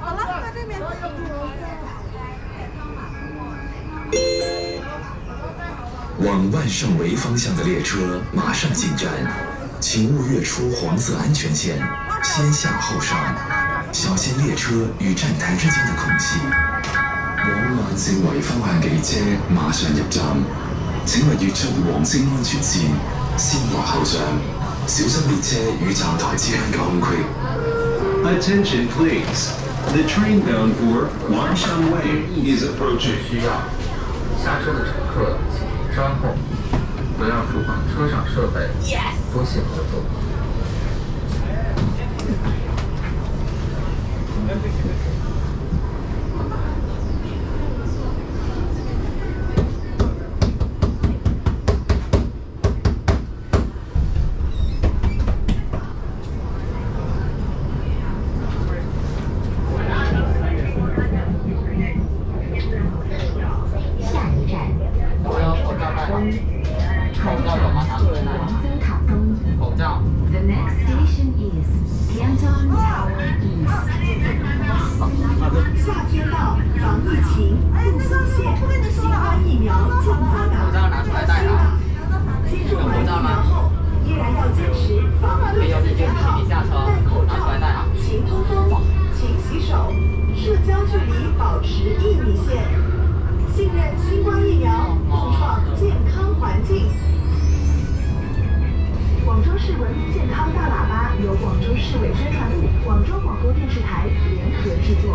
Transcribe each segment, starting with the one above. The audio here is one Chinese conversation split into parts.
好了，在这边。往万盛围方向的列车马上进站，请勿越出黄色安全线，先下后上，小心列车与站台之间的空隙。往万盛围方向的列车马上入站，请勿越出黄色安全线，先落后上，小心列车与站台之间嘅空隙。Attention please. The train bound for Wanshan Wei is approaching. 需要下车的乘客请稍后，不要触碰车上设备，多谢合作。下一站，海口黄增塔东。口罩。The next station is Canton Tower East. 夏天到，防疫情不松懈，新冠疫苗尽早打。口罩拿出来戴啊！接种完疫苗后，依然要坚持防疫四件套：戴口罩、勤通风、勤洗手、社交距离保持一米线。信任新冠疫苗，共创健康环境。广州市文明健康大喇叭由广州市委宣传部、广州广播电视台联合制作。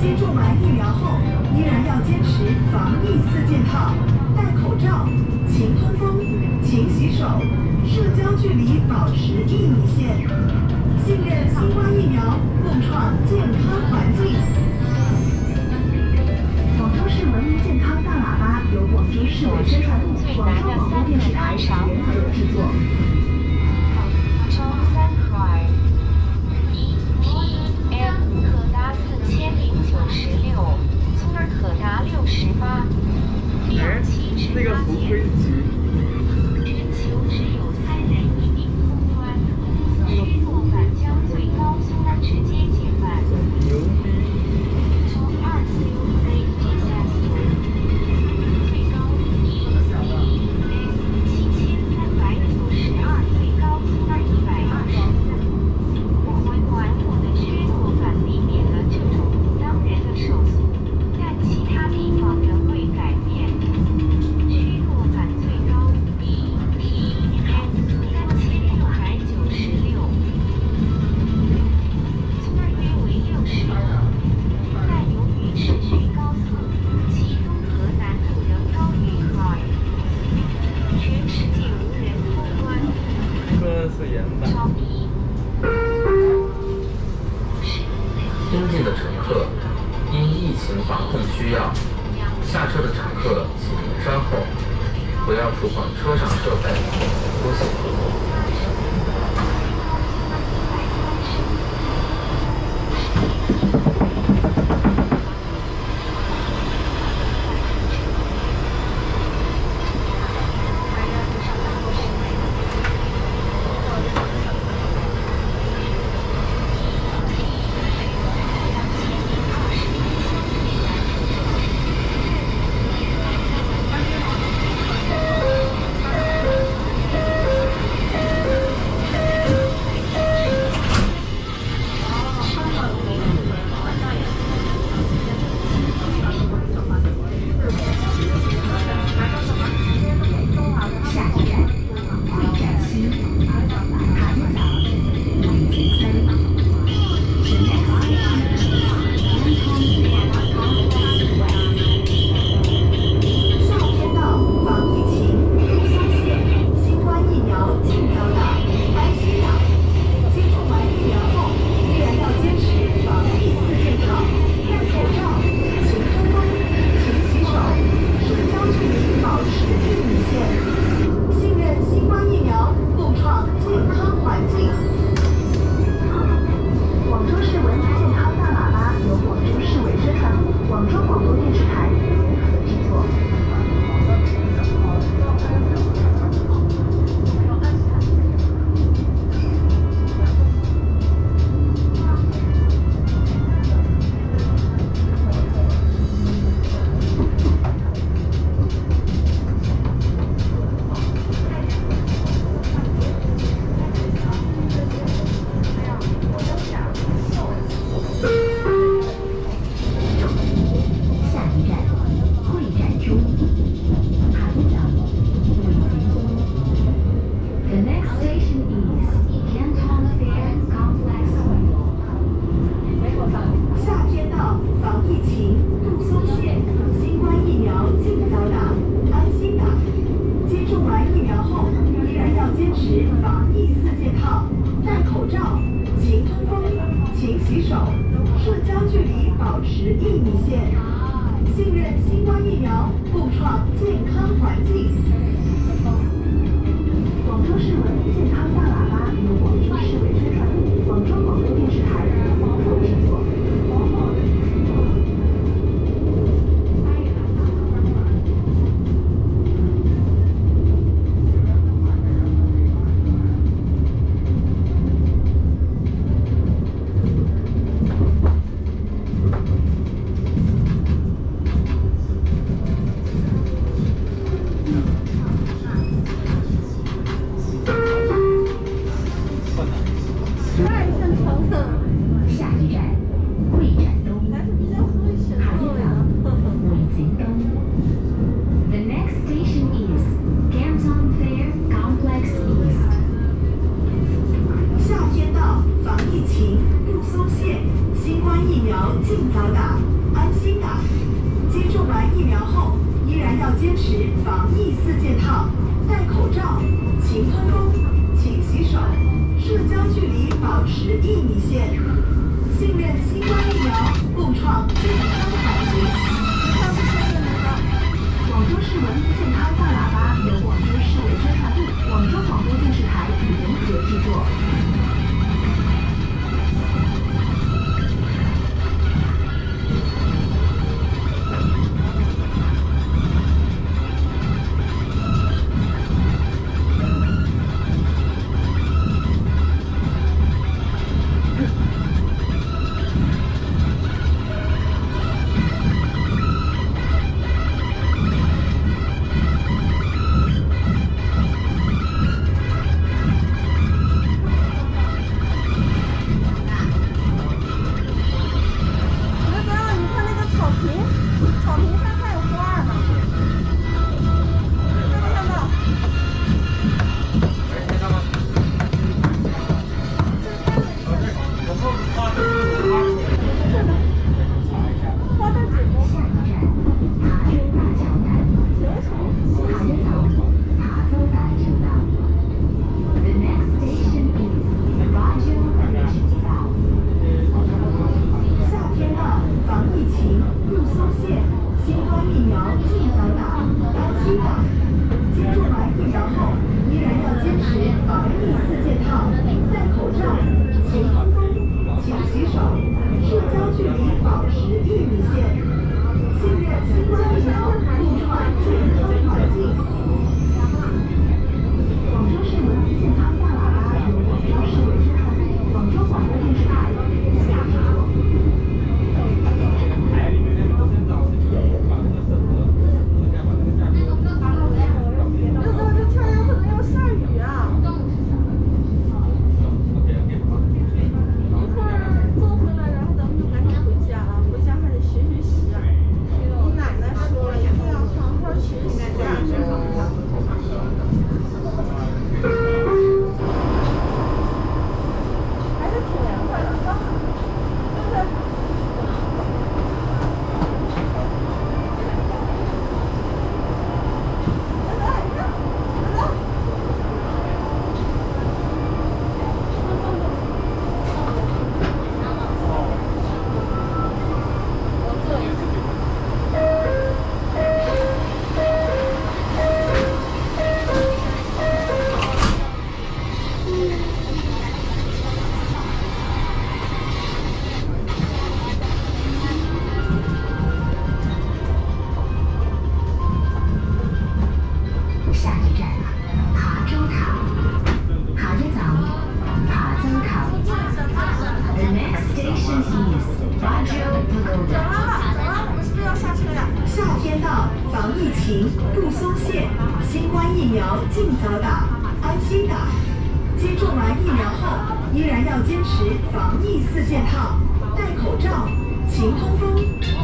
接种完疫苗后依然要坚持防疫四件套戴口罩勤通风勤洗手社交距离保持一米线信任新冠疫苗共创健康环境。广州市文明健康大喇叭由广州市委宣传部广州广播电视台联合制作十六，从而可达六十八。点七十八减。十亿一线。信任新冠疫苗共创健康环境。创健康好节。以上是商业了。广州市文明健康大喇叭由我们。接种完疫苗后，依然要坚持防疫四件套：戴口罩、勤通风、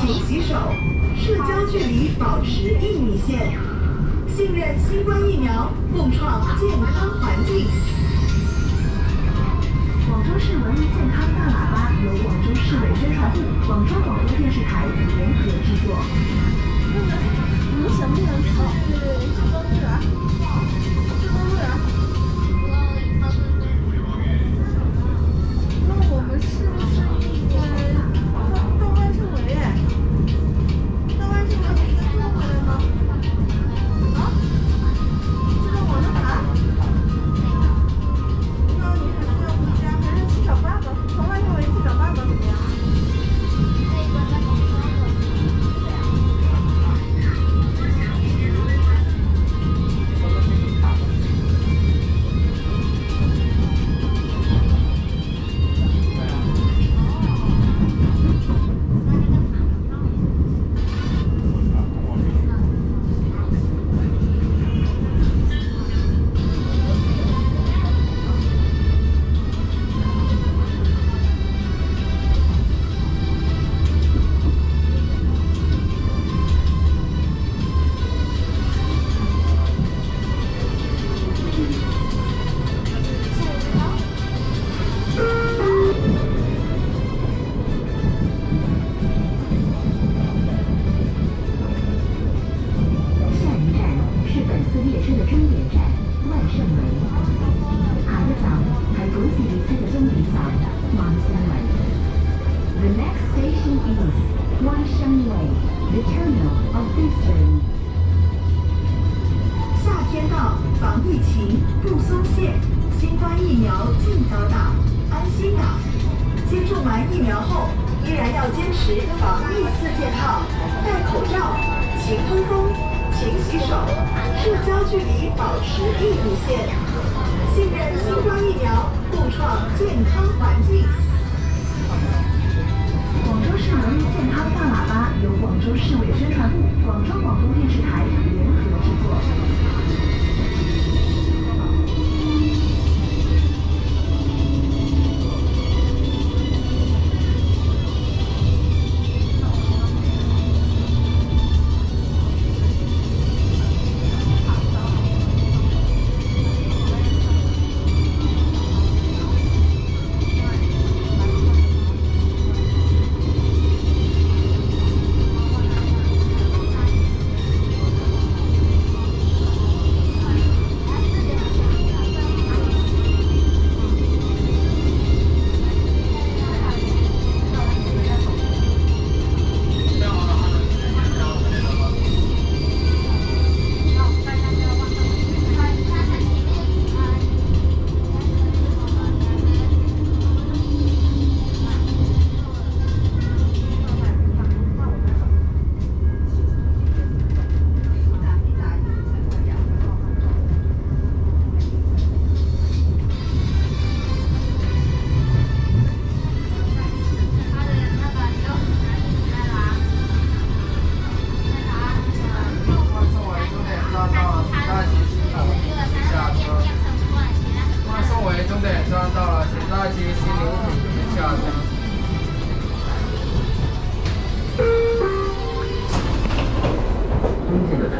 勤洗手、社交距离保持一米线。信任新冠疫苗，共创健康环境。广州市文明健康大喇叭由广州市委宣传部、广州广播电视台联合制作。你们想不想去参观公园？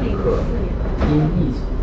乘客因疫情